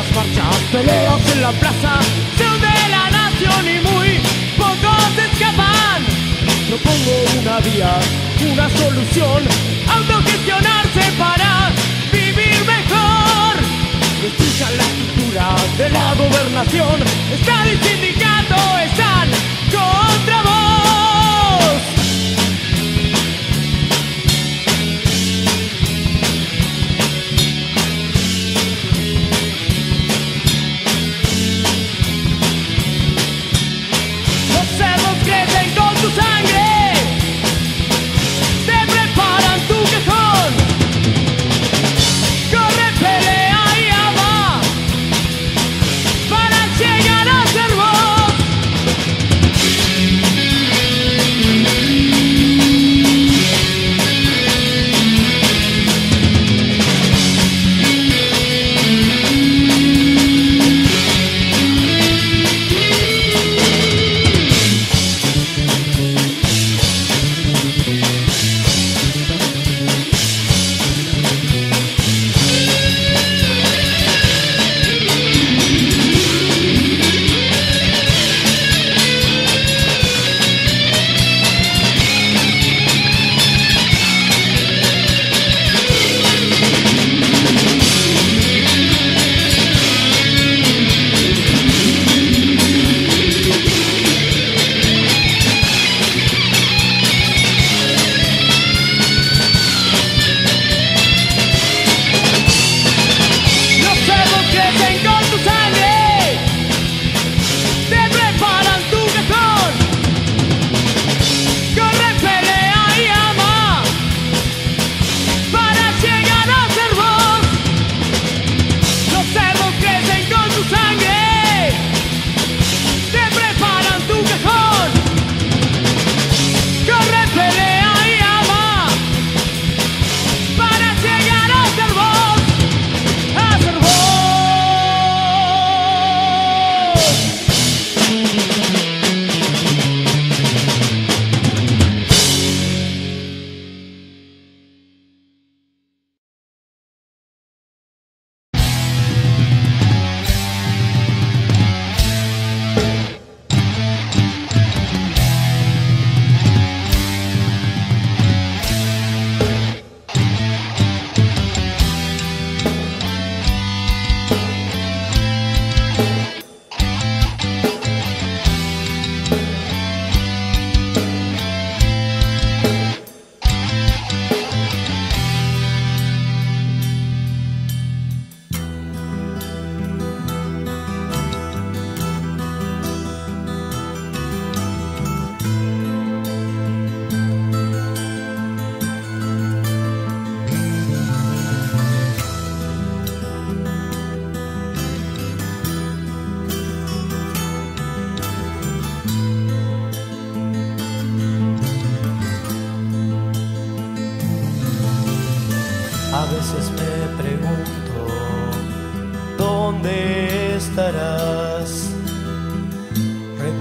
las marchas, peleas en la plaza, se hunde la nación y muy pocos escapan. Propongo una vía, una solución, autogestionarse para vivir mejor. Destruyan la estructura de la gobernación, Estado y sindicato están contra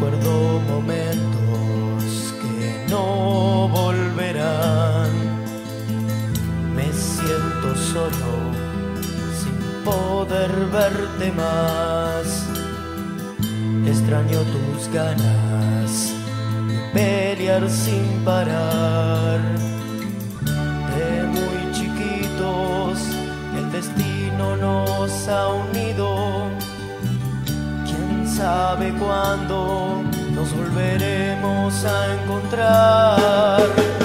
Recuerdo momentos que no volverán. Me siento solo, sin poder verte más. Extraño tus ganas de pelear sin parar. De muy chiquito ha unido. Sabe cuándo nos volveremos a encontrar.